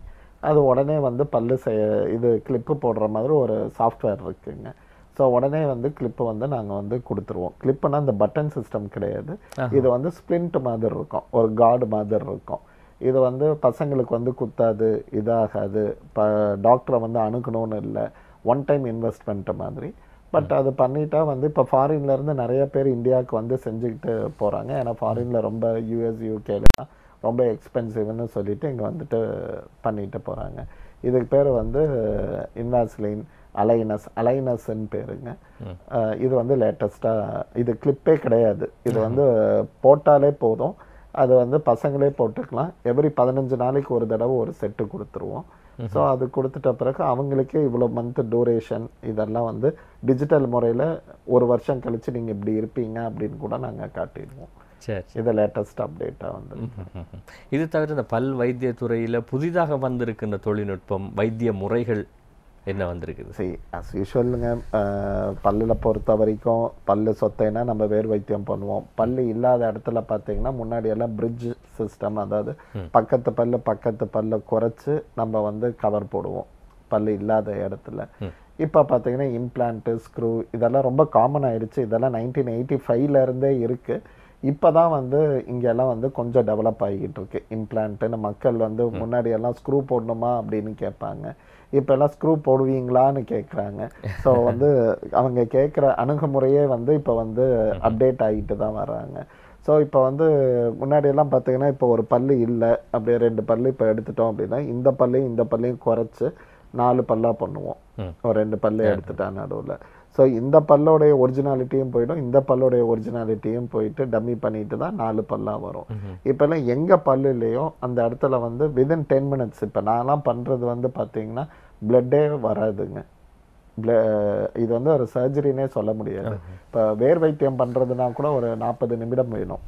அது உடனே வந்து பல்லு செய்ய இது கிளிப்பு போடுற மாதிரி ஒரு சாஃப்ட்வேர் இருக்குங்க. ஸோ உடனே வந்து கிளிப்பு வந்து நாங்கள் வந்து கொடுத்துருவோம். கிளிப்புனா இந்த பட்டன் சிஸ்டம் கிடையாது. இது வந்து ஸ்ப்ளிண்ட் மாதிரி இருக்கும். ஒரு கார்டு மாதிரி இருக்கும். இது வந்து பசங்களுக்கு வந்து குத்தாது இதாகாது. இப்போ டாக்டரை வந்து அணுகணும்னு இல்லை. ஒன் டைம் இன்வெஸ்ட்மெண்ட் மாதிரி. பட் அது பண்ணிட்டா வந்து இப்போ ஃபாரின்ல இருந்து நிறைய பேர் இந்தியாவுக்கு வந்து செஞ்சுக்கிட்டு போகிறாங்க ஏன்னா ஃபாரின்ல ரொம்ப யூஎஸ் யூகேலாம் ரொம்ப எக்ஸ்பென்சிவ்னு சொல்லிட்டு இங்கே வந்துட்டு பண்ணிட்டு போகிறாங்க இதுக்கு பேர் வந்து இன்வாஸ்லின் அலைனஸ் அலைனஸ்ன்னு பேருங்க. இது வந்து லேட்டஸ்ட்டாக இது கிளிப்பே கிடையாது. இது வந்து போட்டாலே போதும். அது வந்து பசங்களே போட்டுக்கலாம். எவ்ரி பதினஞ்சு நாளைக்கு ஒரு தடவை ஒரு செட்டு கொடுத்துருவோம். ஸோ அது கொடுத்துட்ட பிறகு அவங்களுக்கே இவ்வளோ மந்த் டூரேஷன் இதெல்லாம் வந்து டிஜிட்டல் முறையில் ஒரு வருஷம் கழிச்சு நீங்கள் இப்படி இருப்பீங்க அப்படின்னு கூட நாங்கள் காட்டிடுவோம். சரி இது லேட்டஸ்ட் அப்டேட்டாக வந்து. இது தவிர இந்த பல் வைத்தியத்துறையில புதிதாக வந்திருக்கின்ற தொழில்நுட்பம் வைத்திய முறைகள் என்ன வந்திருக்குது? சரி அஸ் யூஷுவலுங்க பல்லில் பொறுத்த வரைக்கும் பல்லு சொத்தைனா நம்ம வேர் வைத்தியம் பண்ணுவோம். பல்லு இல்லாத இடத்துல பார்த்தீங்கன்னா முன்னாடி எல்லாம் பிரிட்ஜ் சிஸ்டம் அதாவது பக்கத்து பல்லு பக்கத்து பல்லை குறைச்சு நம்ம வந்து கவர் போடுவோம். பல்லு இல்லாத இடத்துல. இப்போ பார்த்தீங்கன்னா இம்ப்ளான்ட்டு ஸ்க்ரூ இதெல்லாம் ரொம்ப காமன் ஆயிடுச்சு. இதெல்லாம் நைன்டீன் எயிட்டி ஃபைவ்லேருந்தே இருக்குது இப்போ தான் வந்து இங்கெல்லாம் வந்து கொஞ்சம் டெவலப் ஆகிக்கிட்டு இருக்கு. இம்ப்ளான்ட்டுன்னு மக்கள் வந்து முன்னாடி எல்லாம் ஸ்க்ரூ போடணுமா அப்படின்னு கேட்பாங்க. இப்போ எல்லாம் ஸ்க்ரூ போடுவீங்களான்னு கேட்குறாங்க ஸோ வந்து அவங்க கேட்குற அணுகுமுறையே வந்து இப்போ வந்து அப்டேட் ஆகிட்டு தான் வர்றாங்க. ஸோ இப்போ வந்து முன்னாடி எல்லாம் பார்த்தீங்கன்னா இப்போ ஒரு பல்லு இல்லை அப்படியே ரெண்டு பல்லு இப்போ எடுத்துட்டோம் அப்படின்னா இந்த பல்லையும் இந்த பல்லையும் குறைச்சு நாலு பல்லா பண்ணுவோம். ஒரு ரெண்டு பல்லு எடுத்துட்டா நடுவில். ஸோ இந்த பல்லோடைய ஒரிஜினாலிட்டியும் போயிடும். இந்த பல்லோடைய ஒரிஜினாலிட்டியும் போயிட்டு டம்மி பண்ணிட்டு தான் நாலு பல்லா வரும். இப்போல்லாம் எங்க பல்லு இல்லையோ அந்த இடத்துல வந்து விதின் டென் மினிட்ஸ் இப்போ நான்லாம் பண்றது வந்து பார்த்தீங்கன்னா பிளட்டே வராதுங்க. இது வந்து ஒரு சர்ஜரினே சொல்ல முடியாது. இப்போ வேர் வைத்தியம் பண்றதுனா கூட ஒரு நாற்பது நிமிடம் வேணும்.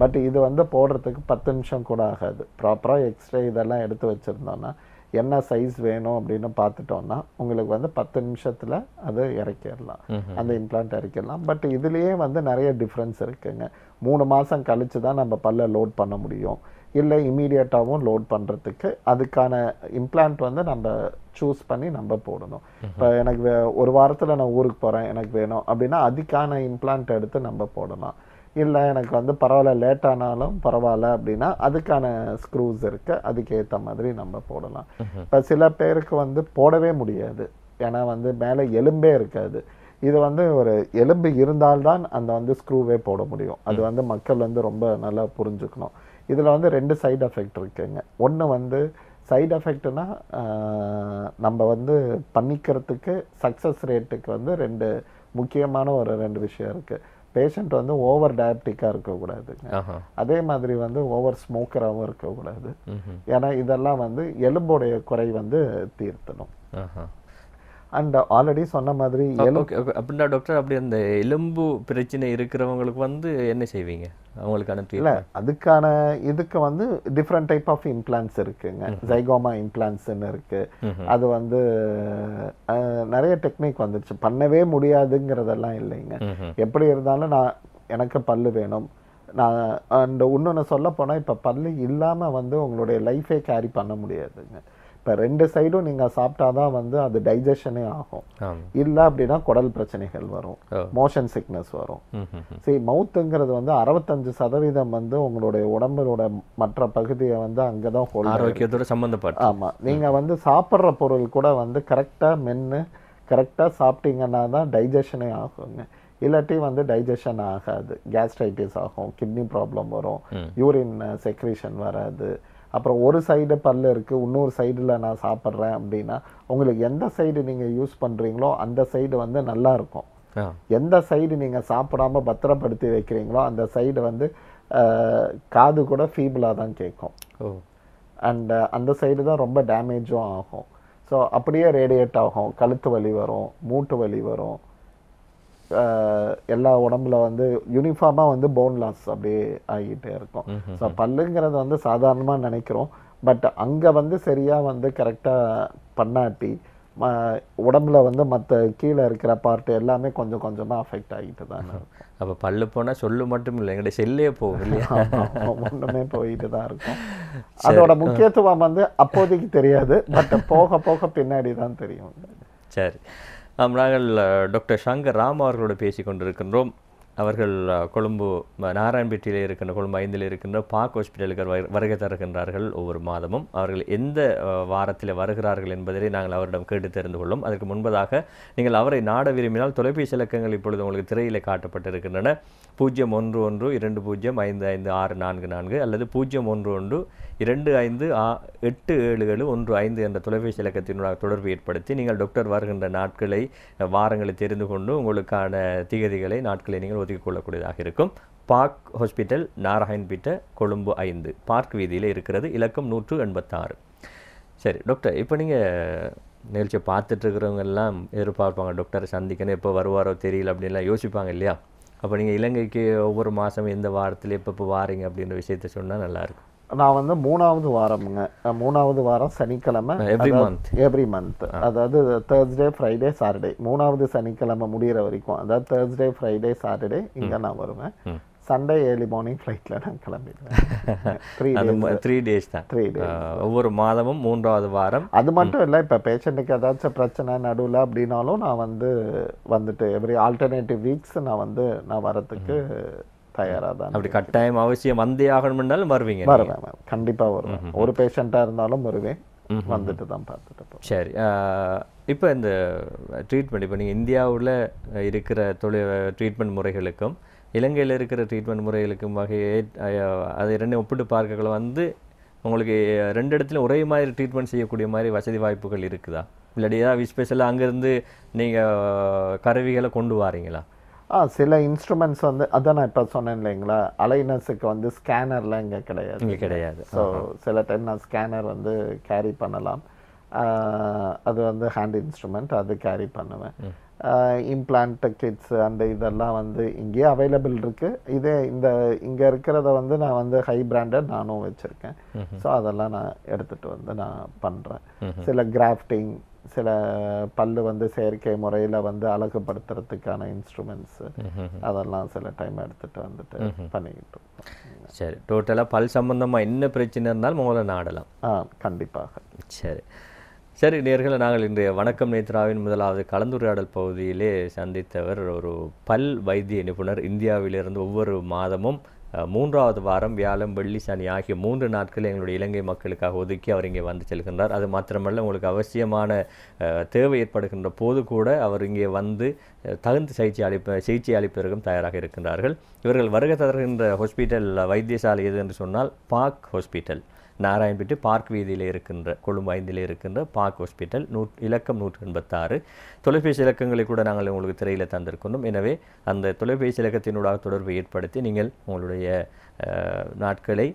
பட் இது வந்து போடுறதுக்கு பத்து நிமிஷம் கூட ஆகாது. ப்ராப்பராக எக்ஸ்ரே இதெல்லாம் எடுத்து வச்சுருந்தோன்னா என்ன சைஸ் வேணும் அப்படின்னு பார்த்துட்டோம்னா உங்களுக்கு வந்து பத்து நிமிஷத்தில் அது இறக்கிடலாம். அந்த இம்ப்ளான்ட் இறக்கிடலாம். பட் இதுலேயே வந்து நிறைய டிஃப்ரென்ஸ் இருக்குங்க. மூணு மாதம் கழிச்சு தான் நம்ம பல்ல லோட் பண்ண முடியும். இல்லை இமீடியட்டாகவும் லோட் பண்ணுறதுக்கு அதுக்கான இம்ப்ளான்ட் வந்து நம்ம சூஸ் பண்ணி நம்ம போடணும். இப்போ எனக்கு ஒரு வாரத்தில் நான் ஊருக்கு போகிறேன் எனக்கு வேணும் அப்படின்னா அதுக்கான இம்ப்ளான்ட் எடுத்து நம்ம போடலாம். இல்லை எனக்கு வந்து பரவாயில்ல லேட் ஆனாலும் பரவாயில்ல அப்படின்னா அதுக்கான ஸ்க்ரூஸ் இருக்கு அதுக்கு ஏற்ற மாதிரி நம்ம போடலாம். இப்போ சில பேருக்கு வந்து போடவே முடியாது. ஏன்னா வந்து மேலே எலும்பே இருக்காது. இது வந்து ஒரு எலும்பு இருந்தால்தான் அந்த வந்து ஸ்க்ரூவே போட முடியும். அது வந்து மக்கள் வந்து ரொம்ப நல்லா புரிஞ்சுக்கணும். இதில் வந்து ரெண்டு சைடு எஃபெக்ட் இருக்குங்க. ஒன்று வந்து சைடு எஃபெக்ட்னா நம்ம வந்து பண்ணிக்கிறதுக்கு சக்ஸஸ் ரேட்டுக்கு வந்து ரெண்டு முக்கியமான ஒரு ரெண்டு விஷயம் இருக்கு. பேஷண்ட் வந்து ஓவர் டயபெட்டிக்காக இருக்கக்கூடாதுங்க அதே மாதிரி வந்து ஓவர் ஸ்மோக்கராகவும் இருக்கக்கூடாது. ஏன்னா இதெல்லாம் வந்து எலும்புடைய குறை வந்து தீர்த்தணும். அண்ட் ஆல்ரெடி சொன்ன மாதிரி அப்படின்னா டாக்டர் அப்படி அந்த எலும்பு பிரச்சனை இருக்கிறவங்களுக்கு வந்து என்ன செய்வீங்க? அவங்களுக்கான இல்ல அதுக்கான இதுக்கு வந்து டிஃப்ரெண்ட் டைப் ஆஃப் இம்ப்ளான்ஸ் இருக்குங்க. ஜைகோமா இம்ப்ளான்ஸ்னு இருக்கு. அது வந்து நிறைய டெக்னிக் வந்துருச்சு. பண்ணவே முடியாதுங்கிறதெல்லாம் இல்லைங்க. எப்படி இருந்தாலும் நான் எனக்கு பல்லு வேணும். நான் அண்ட் இன்னொன்று சொல்ல போனால் இப்போ பல்லு இல்லாமல் வந்து உங்களுடைய லைஃபே கேரி பண்ண முடியாதுங்க. இப்போ ரெண்டு சைடும் நீங்கள் சாப்பிட்டாதான் வந்து அது டைஜஷனே ஆகும். ஆமாம் இல்லை அப்படின்னா குடல் பிரச்சனைகள் வரும். மோஷன் சிக்னஸ் வரும். சரி மவுத்துங்கிறது வந்து அறுபத்தஞ்சு சதவீதம் வந்து உங்களுடைய உடம்புடைய மற்ற பகுதியை வந்து அங்கே தான் ஹோல்ட் ஆரோக்கியத்தோட சம்பந்தப்பட்ட. ஆமா. நீங்க வந்து சாப்பிட்ற பொருள் கூட வந்து கரெக்டா மென்னு கரெக்டா சாப்பிட்டீங்கன்னா தான் டைஜஷனே ஆகுங்க. இல்லாட்டி வந்து டைஜஷன் ஆகாது. கேஸ்ட்ரைட்டிஸ் ஆகும் கிட்னி ப்ராப்ளம் வரும். யூரின் செக்ரேஷன் வராது. அப்புறம் ஒரு சைடு பல்லு இருக்கு இன்னொரு சைடுல நான் சாப்பிட்றேன் அப்படின்னா உங்களுக்கு எந்த சைடு நீங்க யூஸ் பண்றீங்களோ அந்த சைடு வந்து நல்லா இருக்கும். ஆ. எந்த சைடு நீங்க சாப்பிடாம பத்திரப்படுத்தி வைக்கிறீங்களோ அந்த சைடு வந்து காது கூட ஃபீபிளாக தான் கேட்கும். ஓ. அண்ட் அந்த சைடு தான் ரொம்ப டேமேஜும் ஆகும். ஸோ அப்படியே ரேடியேட் ஆகும். கழுத்து வலி வரும் மூட்டு வலி வரும். எல்லா உடம்புல வந்து யூனிஃபார்மாக வந்து போன் லாஸ் அப்படியே ஆகிட்டே இருக்கும். ஸோ பல்லுங்கிறது வந்து சாதாரணமாக நினைக்கிறோம். பட் அங்கே வந்து சரியாக வந்து கரெக்டாக பண்ணாட்டி உடம்புல வந்து மற்ற கீழே இருக்கிற பார்ட் எல்லாமே கொஞ்சம் கொஞ்சமாக அஃபெக்ட் ஆகிட்டு தான் அப்ப பல்லு போனா சொல்லு மட்டும் இல்லை எங்களுடைய செல்லே போகும் இல்லையா? ஒன்றுமே போயிட்டு தான் இருக்கும். அதோட முக்கியத்துவம் வந்து அப்போதைக்கு தெரியாது பட் போக போக பின்னாடி தான் தெரியும். சரி. நாங்கள் டாக்டர் சங்கர் ராம் அவர்களோடு பேசி கொண்டிருக்கின்றோம். அவர்கள் கொழும்பு நாராயண்பேட்டையில் இருக்கின்ற கொழும்பு ஐந்தில் இருக்கின்ற பாக் ஹாஸ்பிட்டலுக்கு வருகை தருகின்றார்கள் ஒவ்வொரு மாதமும். அவர்கள் எந்த வாரத்தில் வருகிறார்கள் என்பதை நாங்கள் அவரிடம் கேட்டு தெரிந்து கொள்ளும். அதற்கு முன்பதாக நீங்கள் அவரை நாட விரும்பினால் தொலைபேசி இலக்கங்கள் இப்பொழுது உங்களுக்கு திரையில் காட்டப்பட்டிருக்கின்றன. பூஜ்ஜியம் ஒன்று ஒன்று இரண்டு பூஜ்ஜியம் ஐந்து ஐந்து ஆறு நான்கு நான்கு அல்லது பூஜ்ஜியம் ஒன்று ஒன்று இரண்டு ஐந்து ஆ- எட்டு ஏழு ஏழு ஒன்று ஐந்து என்ற தொலைபேசி இலக்கத்தினூடாக தொடர்பு ஏற்படுத்தி நீங்கள் டாக்டர் வருகின்ற நாட்களை வாரங்களை தெரிந்து கொண்டு உங்களுக்கான திகதிகளை நாட்களை நீங்கள் ஒதுக்கிக் கொள்ளக்கூடியதாக இருக்கும். பார்க் ஹாஸ்பிட்டல் நாராயண்பேட்டை கொழும்பு ஐந்து. பார்க் வீதியில் இருக்கிறது. இலக்கம் நூற்று எண்பத்தாறு. சரி டாக்டர் இப்போ நீங்கள் நிகழ்ச்சியை பார்த்துட்ருக்கிறவங்க எல்லாம் எதிர்பார்ப்பாங்க டாக்டரை சந்திக்கணும் எப்போ வருவாரோ தெரியல அப்படின்லாம் யோசிப்பாங்க இல்லையா? அப்போ நீங்கள் இலங்கைக்கு ஒவ்வொரு மாதம் எந்த வாரத்தில் எப்போ எப்போ வாரீங்க அப்படின்ற விஷயத்த சொன்னால் நல்லாயிருக்கும் நான் வந்து மூணாவது வாரம்ங்க. மூணாவது வாரம் சனிக்கிழமை எவ்ரி மந்த் எவ்ரி மந்த் அதாவது தேர்ஸ்டே ஃப்ரைடே சாட்டர்டே மூணாவது சனிக்கிழமை முடியிற வரைக்கும். அதாவது தேர்ஸ்டே ஃப்ரைடே சாட்டர்டே இங்க நான் வருவேன். சண்டே ஏர்லி மார்னிங் ஃப்ளைட்டில் நான் கிளம்பிடுவேன். த்ரீ டேஸ் தான். த்ரீ டே ஆஹ், ஒவ்வொரு மாதமும் மூன்றாவது வாரம். அது மட்டும் இல்லை இப்போ பேஷண்ட்டுக்கு ஏதாச்சும் பிரச்சனை நடுவில் அப்படின்னாலும் நான் வந்து வந்துட்டு எவ்ரி ஆல்டர்னேட்டிவ் வீக்ஸ் நான் வந்து நான் வரத்துக்கு தயாராக தான் அப்படி கட்டாயம் அவசியம் வந்தே ஆகணும்னாலும் வருவீங்க வருவேன் மேம் கண்டிப்பாக வருவேன். ஒரு பேஷண்ட்டாக இருந்தாலும் வருவேன். வந்துட்டு தான் பார்த்துட்டு சரி இப்போ இந்த ட்ரீட்மெண்ட் இப்போ நீங்கள் இந்தியாவில் இருக்கிற தொழில் ட்ரீட்மெண்ட் முறைகளுக்கும் இலங்கையில் இருக்கிற ட்ரீட்மெண்ட் முறைகளுக்கும் வகையை அதை ரெண்டையும் ஒப்பிட்டு பார்க்கல வந்து உங்களுக்கு ரெண்டு இடத்துல ஒரே மாதிரி ட்ரீட்மெண்ட் செய்யக்கூடிய மாதிரி வசதி வாய்ப்புகள் இருக்குதா? இல்லாட்டி ஏதாவது ஸ்பெஷலாக அங்கேருந்து நீங்கள் கருவிகளை கொண்டு வாரீங்களா? ஆ சில இன்ஸ்ட்ருமெண்ட்ஸ் வந்து அதான் நான் இப்போ சொன்னேன் இல்லைங்களா? அலைனஸுக்கு வந்து ஸ்கேனர்லாம் இங்கே கிடையாது. இங்கே கிடையாது. ஸோ சில டைம் நான் ஸ்கேனர் வந்து கேரி பண்ணலாம். அது வந்து ஹேண்ட் இன்ஸ்ட்ருமெண்ட் அது கேரி பண்ணுவேன். இம்ப்ளான்ட் கிட்ஸ் அந்த இதெல்லாம் வந்து இங்கேயே அவைலபிள் இருக்கு. இதே இந்த இங்கே இருக்கிறத வந்து நான் வந்து ஹை பிராண்டட் நானும் வச்சுருக்கேன். ஸோ அதெல்லாம் நான் எடுத்துட்டு வந்து நான் பண்ணுறேன் சில கிராஃப்டிங் சில பல்லு வந்து செயற்கை முறையில் வந்து அழகுபடுத்துறதுக்கான இன்ஸ்ட்ருமெண்ட்ஸ் அதெல்லாம் சில டைம் எடுத்துட்டு வந்துட்டு பண்ணிக்கிட்டு சரி டோட்டலாக பல் சம்பந்தமாக என்ன பிரச்சனை இருந்தாலும் உங்களை நாடலாம். ஆ கண்டிப்பாக. சரி. சரி நேர்களை நாங்கள் இன்றைய வணக்கம் நேத்ராவின் முதலாவது கலந்துரையாடல் பகுதியிலே சந்தித்தவர் ஒரு பல் வைத்திய நிபுணர். இந்தியாவிலிருந்து ஒவ்வொரு மாதமும் மூன்றாவது வாரம் வியாழம் வெள்ளி சனி ஆகிய மூன்று நாட்கள் எங்களுடைய இலங்கை மக்களுக்காக ஒதுக்கி அவர் இங்கே வந்து செல்கின்றார். அது மாத்திரமல்ல உங்களுக்கு அவசியமான தேவை ஏற்படுகின்ற போது கூட அவர் இங்கே வந்து தகுந்த சிகிச்சை அளிப்ப சிகிச்சை அளிப்பதற்கும் தயாராக இருக்கின்றார்கள். இவர்கள் வருகை தருகின்ற ஹாஸ்பிட்டல் வைத்தியசாலை எது என்று சொன்னால் பாக் ஹாஸ்பிட்டல் நாராயண்பேட்டை பார்க் வீதியில் இருக்கின்ற கொழும்பு ஐந்தில் இருக்கின்ற பார்க் ஹாஸ்பிட்டல் நூ இலக்கம் நூற்றி எண்பத்தாறு தொலைபேசி இலக்கங்களை கூட நாங்கள் உங்களுக்கு திரையில் தந்திருக்கின்றோம். எனவே அந்த தொலைபேசி இலக்கத்தினூடாக தொடர்பை ஏற்படுத்தி நீங்கள் உங்களுடைய நாட்களை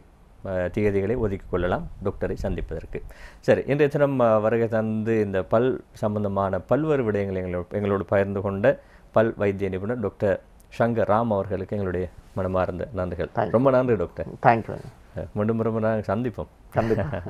திகதிகளை ஒதுக்கிக் கொள்ளலாம். டாக்டரை சந்திப்பதற்கு. சரி இன்றைய தினம் வருகை தந்து இந்த பல் சம்பந்தமான பல்வேறு விடயங்களை எங்களோடு எங்களோடு பகிர்ந்து கொண்ட பல் வைத்திய நிபுணர் டாக்டர் சங்கர் ராம் அவர்களுக்கு எங்களுடைய மனமார்ந்த நன்றிகள். ரொம்ப நன்றி டாக்டர். தேங்க்யூ மீண்டும் ரொம்ப நாங்கள் சந்திப்போம். கண்டிப்பாக